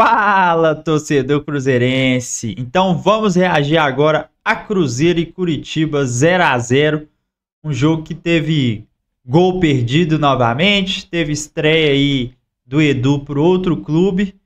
Fala, torcedor cruzeirense! Então vamos reagir agora a Cruzeiro e Curitiba 0 a 0 Um jogo que teve gol perdido novamente, teve estreia aí do Edu para outro clube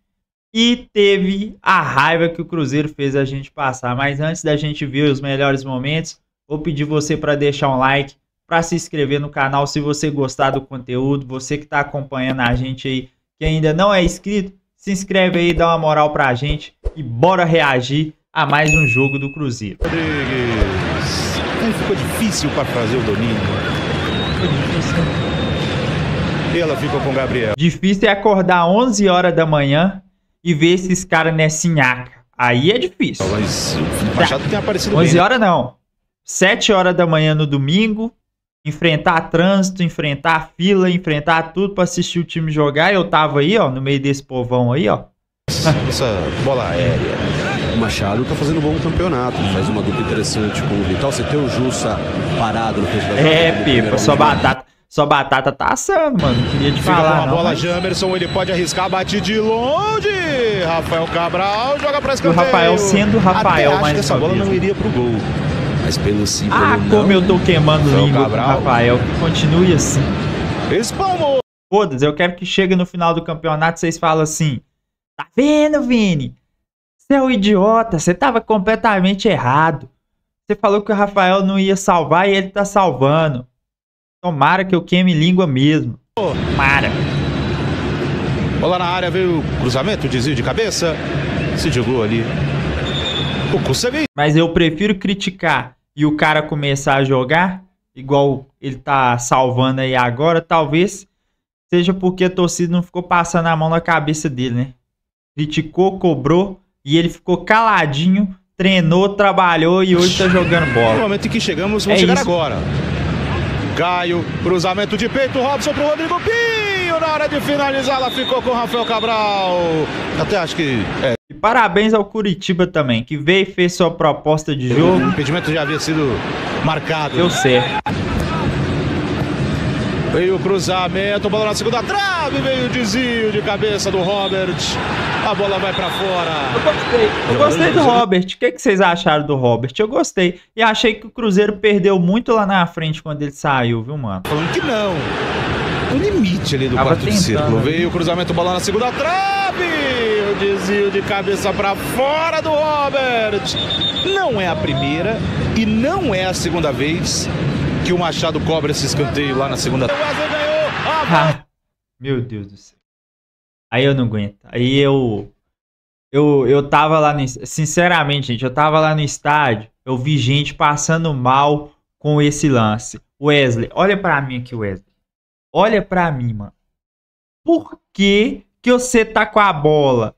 e teve a raiva que o Cruzeiro fez a gente passar. Mas antes da gente ver os melhores momentos, vou pedir você para deixar um like, para se inscrever no canal se você gostar do conteúdo, você que está acompanhando a gente aí que ainda não é inscrito se inscreve aí, dá uma moral pra gente e bora reagir a mais um jogo do Cruzeiro. Rodrigues. Aí ficou difícil para fazer o domínio. Foi difícil. E ela ficou com o Gabriel. Difícil é acordar 11 horas da manhã e ver esses caras nessa nhaca. Aí é difícil. Mas o Machado tem aparecido 11 bem. né? horas não. 7 horas da manhã no domingo, enfrentar trânsito, enfrentar fila, enfrentar tudo pra assistir o time jogar. Eu tava aí, ó, no meio desse povão aí, ó. Essa bola aérea. O Machado tá fazendo um bom campeonato, faz uma dupla interessante com o Vital. Você tem o Jussa parado no peso da É, sua homem. batata, sua batata tá assando, mano. Não queria te Fica com a não. bola, mas- Jamerson, ele pode arriscar, bate de longe. Rafael Cabral joga pra E o escanteio. Rafael sendo o Rafael Até acho mais que essa bola vez, não iria pro gol. Mas pelo sim, pelo Ah, não. como eu tô queimando Rafael língua o Cabral. Rafael. Que continue assim. Espalmou. Foda-se, eu quero que chegue no final do campeonato vocês falam assim: Tá vendo, Vini? Você é um idiota, você tava completamente errado. Você falou que o Rafael não ia salvar e ele tá salvando. Tomara que eu queime língua mesmo. Tomara. Bola na área, veio o cruzamento, desvio de cabeça. Se jogou ali. O Kusevich. Mas eu prefiro criticar e o cara começar a jogar, igual ele tá salvando aí agora, talvez seja porque a torcida não ficou passando a mão na cabeça dele, né? Criticou, cobrou e ele ficou caladinho, treinou, trabalhou e hoje tá jogando No bola. momento em que chegamos, vamos É chegar isso. agora. Caio, cruzamento de peito, Robson pro Rodrigo Pinho. Na hora de finalizar, ela ficou com o Rafael Cabral. Até acho que é, parabéns ao Curitiba também, que veio e fez sua proposta de o jogo. impedimento já havia sido marcado. Deu certo. Veio o cruzamento, bola na segunda trave, veio o desvio de cabeça do Robert. A bola vai pra fora. Eu gostei. Eu gostei do Robert. O que, que vocês acharam do Robert? Eu gostei. E achei que o Cruzeiro perdeu muito lá na frente quando ele saiu, viu, mano? Falando que não. Limite ali do Tava quarto de círculo. né? Veio o cruzamento, bola na segunda trave. O desvio de cabeça pra fora do Robert. Não é a primeira e não é a segunda vez que o Machado cobra esse escanteio lá na segunda. O Wesley ganhou. A bola Ah, meu Deus do céu. Aí eu não aguento. Aí eu. Eu, eu tava lá no. Sinceramente, gente, eu tava lá no estádio. Eu vi gente passando mal com esse lance. Wesley, olha pra mim aqui, Wesley. Olha pra mim, mano. Por que, que você tá com a bola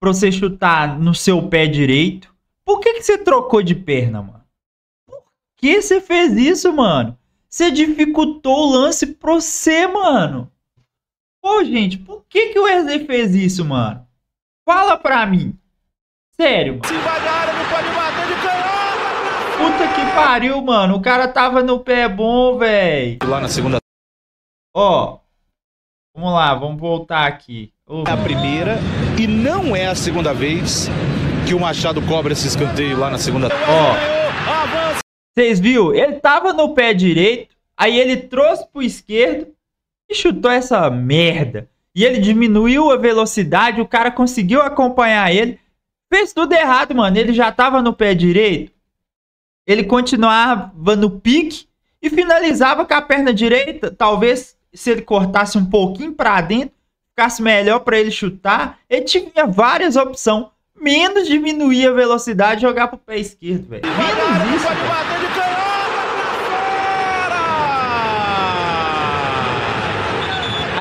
pra você chutar no seu pé direito? Por que, que você trocou de perna, mano? Por que você fez isso, mano? Você dificultou o lance pra você, mano. Pô, gente, por que, que o Wesley fez isso, mano? Fala pra mim. Sério, mano. se vai na área, não pode bater de canhota. Puta que pariu, mano. O cara tava no pé bom, véi. Lá na segunda. Ó. Vamos lá, vamos voltar aqui. Ô, É a primeira e não é a segunda vez que o Machado cobra esse escanteio lá na segunda. Ó. Vocês viram? Ele tava no pé direito, aí ele trouxe pro esquerdo e chutou essa merda. E ele diminuiu a velocidade, o cara conseguiu acompanhar ele. Fez tudo errado, mano. Ele já tava no pé direito. Ele continuava no pique e finalizava com a perna direita. Talvez se ele cortasse um pouquinho pra dentro, ficasse melhor pra ele chutar. Ele tinha várias opções. Menos diminuir a velocidade e jogar pro pé esquerdo, velho. Menos isso, fora!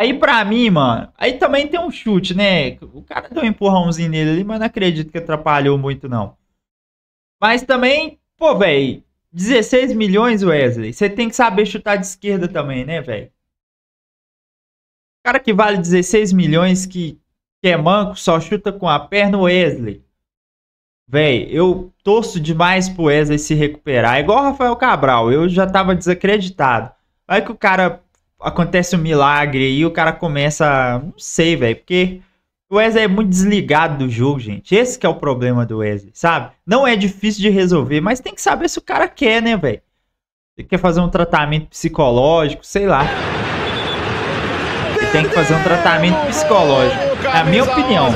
Aí pra mim, mano, aí também tem um chute, né? O cara deu um empurrãozinho nele ali, mas não acredito que atrapalhou muito, não. Mas também, pô, velho, 16 milhões, Wesley, você tem que saber chutar de esquerda também, né, velho? Cara que vale 16 milhões, que, que é manco, só chuta com a perna, Wesley. Véi, eu torço demais pro Wesley se recuperar. É igual o Rafael Cabral, eu já tava desacreditado. Vai que o cara acontece um milagre e o cara começa. Não sei, velho, porque O Wesley é muito desligado do jogo, gente. Esse que é o problema do Wesley, sabe? Não é difícil de resolver, mas tem que saber se o cara quer, né, velho? Ele quer fazer um tratamento psicológico, sei lá. Tem que fazer um tratamento psicológico. É a minha opinião.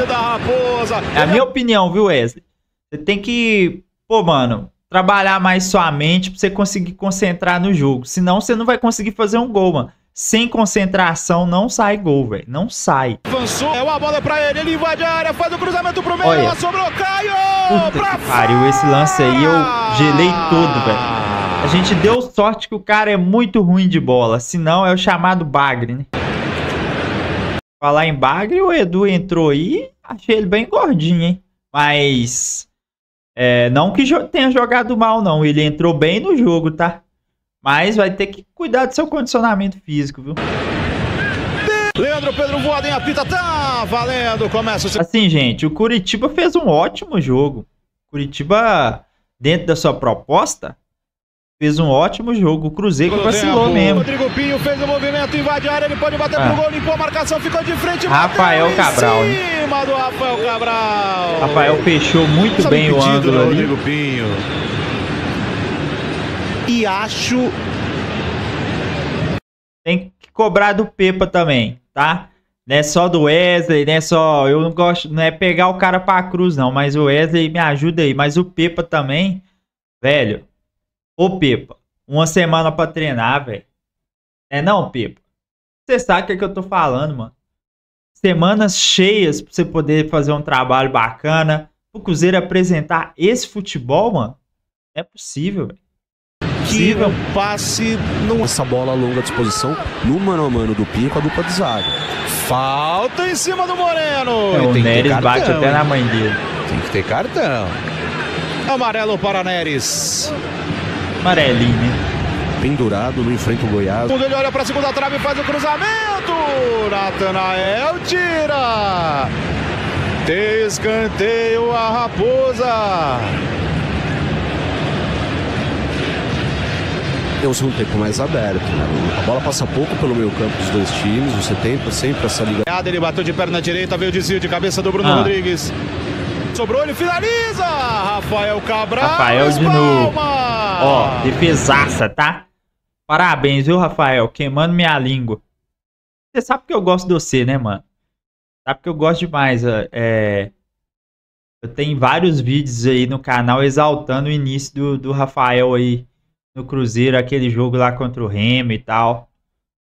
É a minha opinião, viu, Wesley? Você tem que, pô, mano, trabalhar mais sua mente pra você conseguir concentrar no jogo. Senão você não vai conseguir fazer um gol, mano. Sem concentração não sai gol, velho. Não sai. Avançou, é uma bola pra ele, ele invade a área, faz o cruzamento pro meio, Olha. sobrou, Caio! Puta pra que pariu, esse lance aí eu gelei todo, velho. A gente deu sorte que o cara é muito ruim de bola. Senão é o chamado bagre, né? Falar em bagre, o Edu entrou aí. Achei ele bem gordinho, hein? Mas. É, não que jo- tenha jogado mal, não. Ele entrou bem no jogo, tá? Mas vai ter que cuidar do seu condicionamento físico, viu? Leandro Pedro voado em apita, tá valendo, começa o Assim, gente, o Curitiba fez um ótimo jogo. Curitiba, dentro da sua proposta, fez um ótimo jogo. O Cruzeiro vacilou mesmo. Rodrigo Pinho fez o movimento, invade a área, ele pode bater Ah. pro gol, limpou a marcação, ficou de frente, Rafael Cabral, cima do Rafael Cabral. Rafael fechou muito Sabe bem o ângulo né, ali. Rodrigo Pinho. E acho Tem que cobrar do Pepa também, tá? Não é só do Wesley, não é só. Eu não gosto, não é pegar o cara pra cruz, não. Mas o Wesley me ajuda aí. Mas o Pepa também, velho. Ô Pepa, uma semana pra treinar, velho. É não, Pepa? Você sabe o que, é que eu tô falando, mano. Semanas cheias pra você poder fazer um trabalho bacana. O Cruzeiro apresentar esse futebol, mano. É possível, velho. que o passe não Essa bola longa à disposição no mano a mano do Pinho com a dupla de zaga. falta em cima do Moreno. É, o que Neres bate até na mãe dele. Tem que ter cartão. Amarelo para Neres. Amarelinho, né? Pendurado, não enfrenta o Goiás. Quando ele olha para a segunda trave e faz o cruzamento. Natanael tira. Tem escanteio a Raposa. Tem um segundo tempo mais aberto. né? A bola passa pouco pelo meio campo dos dois times. Você tenta sempre essa liga. Ele bateu de perna direita, veio o desvio de cabeça do Bruno Ah. Rodrigues. Sobrou, ele finaliza! Rafael Cabral. Rafael de novo. Ó, defesaça, tá? Parabéns, viu, Rafael? Queimando minha língua. Você sabe que eu gosto de você, né, mano? Sabe que eu gosto demais. É... Eu tenho vários vídeos aí no canal exaltando o início do, do Rafael aí no Cruzeiro, aquele jogo lá contra o Remo e tal.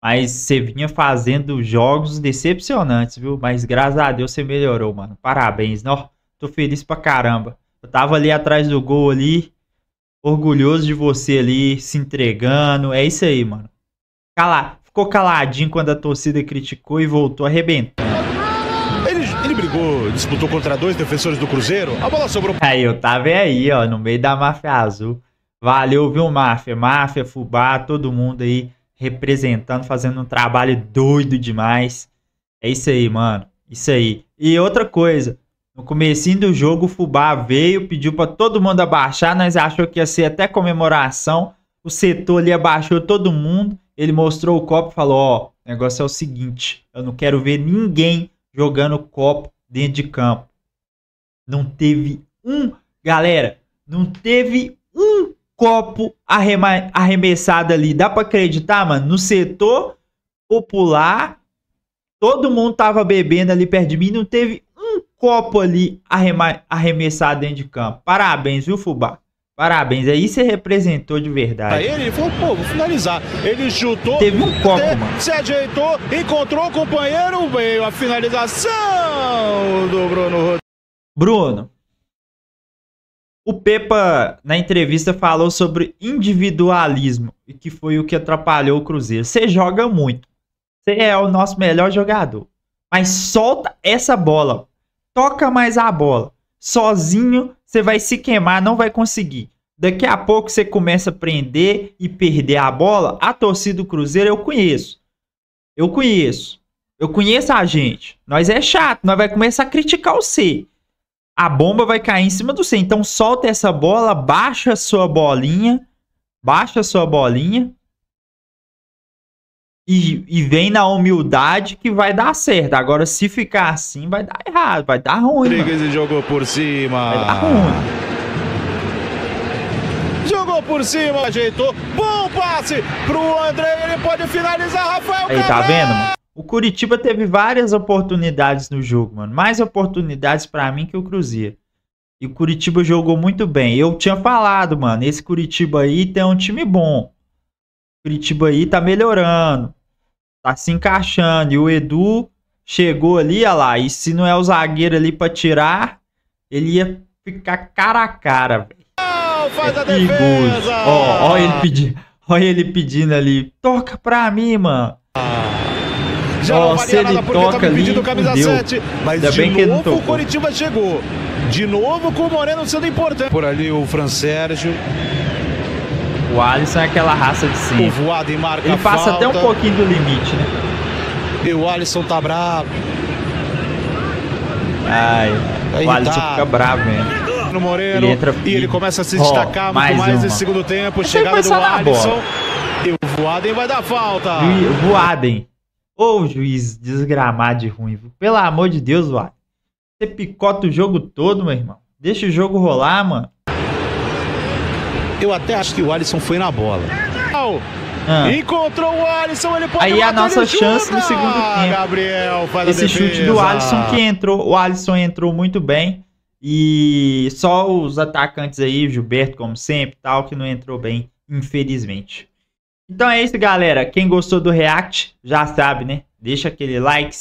Mas você vinha fazendo jogos decepcionantes, viu? Mas graças a Deus você melhorou, mano. Parabéns, ó. Tô feliz pra caramba. Eu tava ali atrás do gol ali, orgulhoso de você ali, se entregando. É isso aí, mano. Cala... Ficou caladinho quando a torcida criticou e voltou arrebentando. Ele, ele brigou, disputou contra dois defensores do Cruzeiro. A bola sobrou Aí eu tava aí, ó, no meio da máfia azul. Valeu, viu, máfia? Máfia, Fubá, todo mundo aí representando, fazendo um trabalho doido demais. É isso aí, mano. Isso aí. E outra coisa, no comecinho do jogo, o Fubá veio, pediu pra todo mundo abaixar, nós achou que ia ser até comemoração. O setor ali abaixou todo mundo. Ele mostrou o copo e falou: Ó, o negócio é o seguinte, eu não quero ver ninguém jogando copo dentro de campo. Não teve um, galera, não teve um copo arremessado ali. Dá pra acreditar, mano? No setor popular, todo mundo tava bebendo ali perto de mim, não teve copo ali arremessado dentro de campo. Parabéns, viu, Fubá? Parabéns, aí você representou de verdade. ele. Ele falou, pô, vou finalizar. Ele chutou. Teve um copo, te- mano. Se ajeitou, encontrou o companheiro, veio a finalização do Bruno Rodrigues. Bruno, o Pepa na entrevista falou sobre individualismo e que foi o que atrapalhou o Cruzeiro. Você joga muito. Você é o nosso melhor jogador. Mas solta essa bola. Toca mais a bola. Sozinho você vai se queimar, não vai conseguir. Daqui a pouco você começa a prender e perder a bola. A torcida do Cruzeiro eu conheço. Eu conheço. Eu conheço a gente. Nós é chato, nós vai começar a criticar o C a bomba vai cair em cima do C. Então solta essa bola, baixa a sua bolinha, baixa a sua bolinha E, e vem na humildade que vai dar certo. Agora, se ficar assim, vai dar errado, vai dar ruim. Mano. Rodrigues jogou por cima. Vai dar ruim. Jogou por cima, ajeitou. Bom passe pro André. Ele pode finalizar, Rafael Aí, tá vendo, mano? O Curitiba teve várias oportunidades no jogo, mano. Mais oportunidades pra mim que o Cruzeiro. E o Curitiba jogou muito bem. Eu tinha falado, mano, esse Curitiba aí tem um time bom. O Curitiba aí tá melhorando. Tá se encaixando. E o Edu chegou ali, olha lá. E se não é o zagueiro ali pra tirar, ele ia ficar cara a cara, velho. Faz a É perigoso. defesa. Ó, ó ele pedindo. Olha ele pedindo ali. Toca pra mim, mano. Já Ó, não se ele nada porque toca ali. 7. Mas Ainda de bem que ele novo o. Coritiba chegou. De novo com o Moreno sendo importante. Por ali o Fran Sérgio. O Alisson é aquela raça de O sempre. voado em marca Ele passa até um falta. pouquinho do limite, né? E o Alisson tá bravo. Ai, Tá o Alisson irritado. fica bravo mesmo. No Moreno. Ele entra- E ele começa a se destacar muito mais mais uma. nesse segundo tempo. Essa Chegada do Alisson. E o Voaden vai dar falta. E o Voaden. Ô, juiz desgramado de ruim. Pelo amor de Deus, Voaden. Você picota o jogo todo, meu irmão. Deixa o jogo rolar, mano. Eu até acho que o Alisson foi na bola. Ah, Encontrou o Alisson, ele pode Aí é a nossa chance chuta. no segundo tempo. Gabriel esse chute do Alisson que entrou. O Alisson entrou muito bem. E só os atacantes aí, o Gilberto, como sempre, tal, que não entrou bem, infelizmente. Então é isso, galera. Quem gostou do React, já sabe, né? Deixa aquele like,